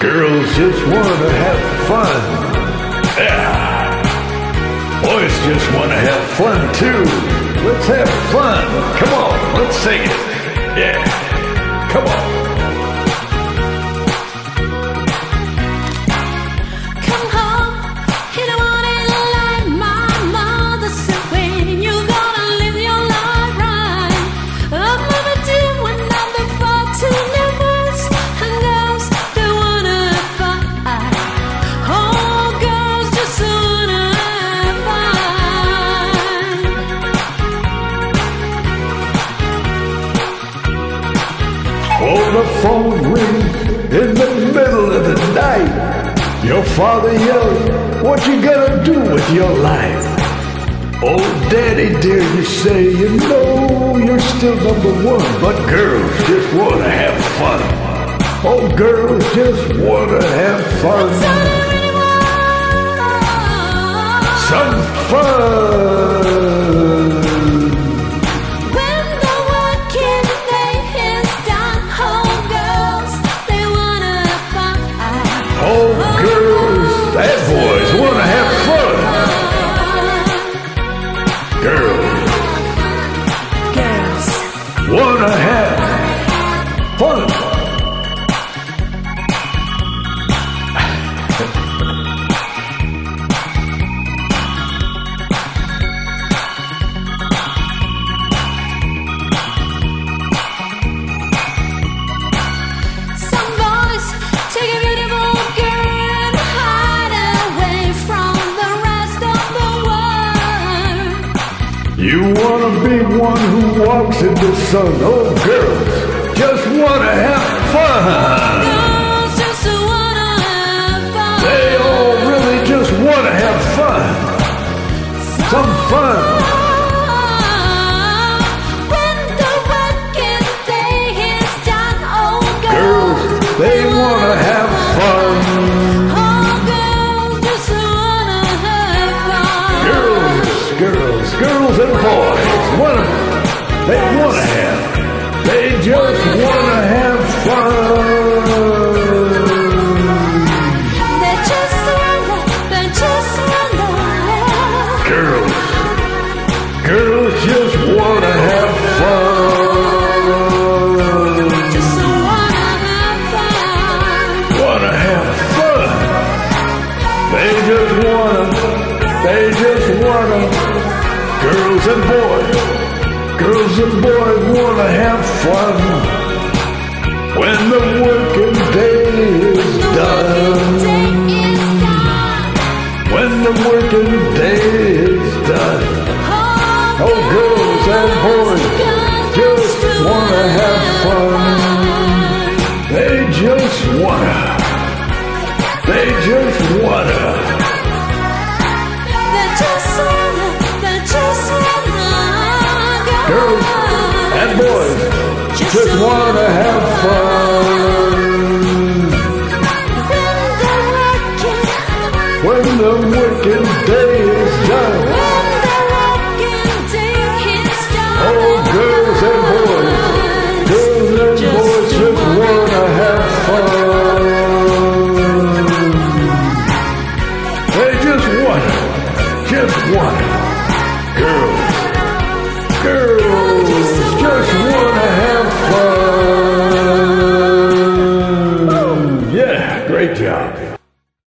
Girls just wanna have fun. Yeah. Boys just wanna have fun too. Let's have fun. Come on, let's sing it. Yeah. Come on. In the middle of the night. Your father yells, What you gonna do with your life? Oh, daddy, dear, you say you know you're still number one, but girls just wanna have fun. Oh, girls just wanna have fun. Some fun. You wanna be one who walks in the sun. Oh, girls just wanna have fun. Girls just wanna have fun. They all really just wanna have fun. Some fun. Girls, and boys, they wanna have, they just wanna have fun. They just wanna, they just wanna, Girls, girls just wanna have fun. just wanna have fun. Wanna have fun. They just wanna, they just wanna. Girls and boys, girls and boys wanna have fun. When the working day is done. When the working day is done. Oh, girls and boys just wanna have fun. They just wanna. They just wanna. Boys just wanna have fun. When the working, day is done. Oh, girls and boys, girls and boys just wanna have fun. They just wanna, just wanna.